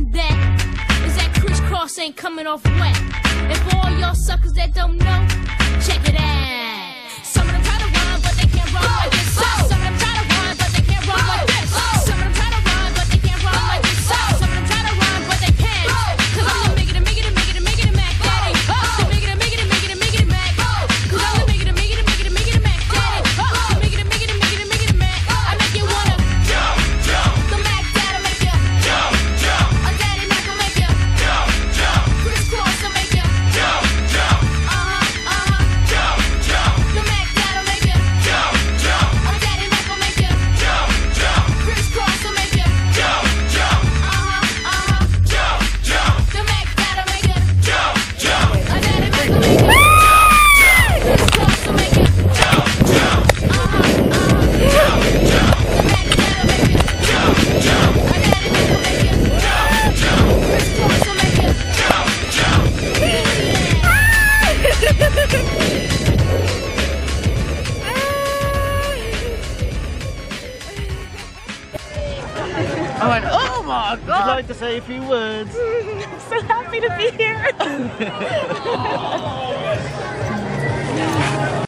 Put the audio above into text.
isn't that? Is that Kris Kross ain't coming off wet? And for all y'all suckers that don't know, check it out. I went, oh my god! Would you like to say a few words? I'm so happy to be here.